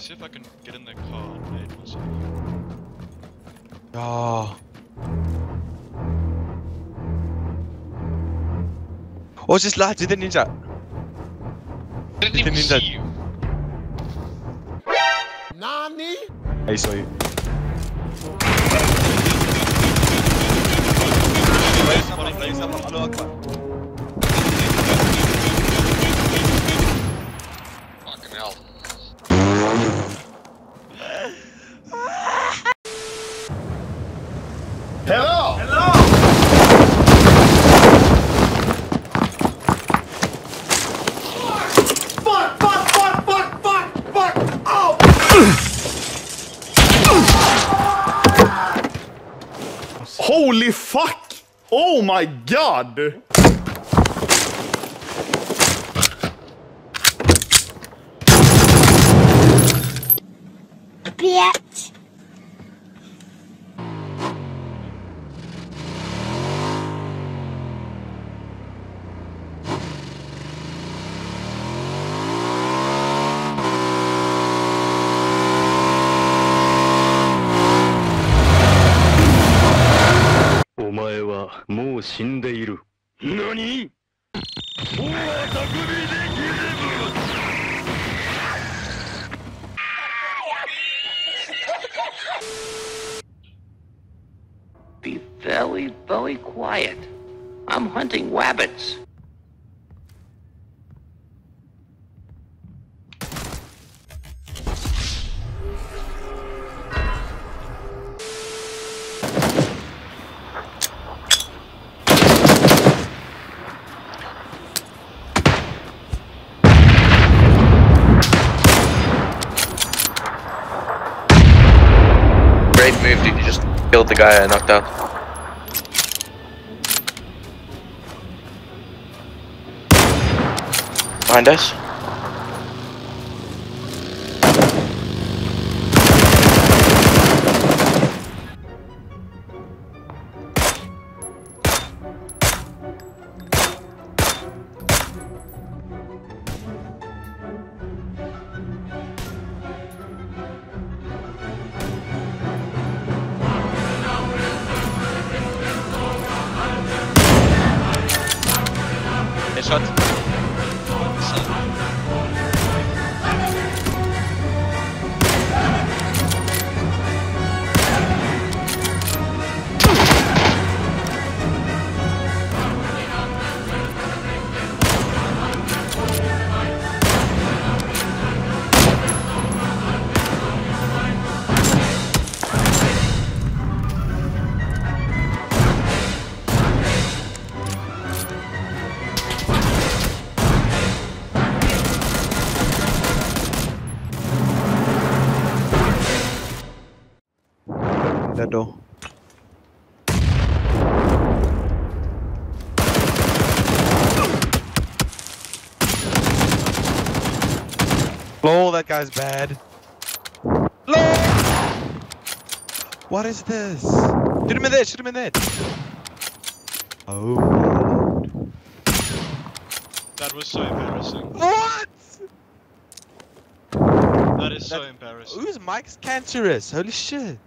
fucking get in the car and nade myself. Ja. Oh, just lad, do the ninja. I didn't You even can see you. Nani? I saw you. Raise up, raise up, Allahu Akbar. Hello! Fuck, fuck, fuck, fuck, fuck, fuck! Oh! Holy fuck! Oh my god! Bitch.「お前はもう死んでいる」何 Be very, very quiet. I'm hunting rabbits. You just killed the guy I knocked out. Behind us. Headshot. That door. Lol, that guy's bad. Lol! What is this? Shoot him in there, shoot him in there. Oh. That was so embarrassing. What? That is so That- embarrassing. Who's Mike's cancerous? Holy shit.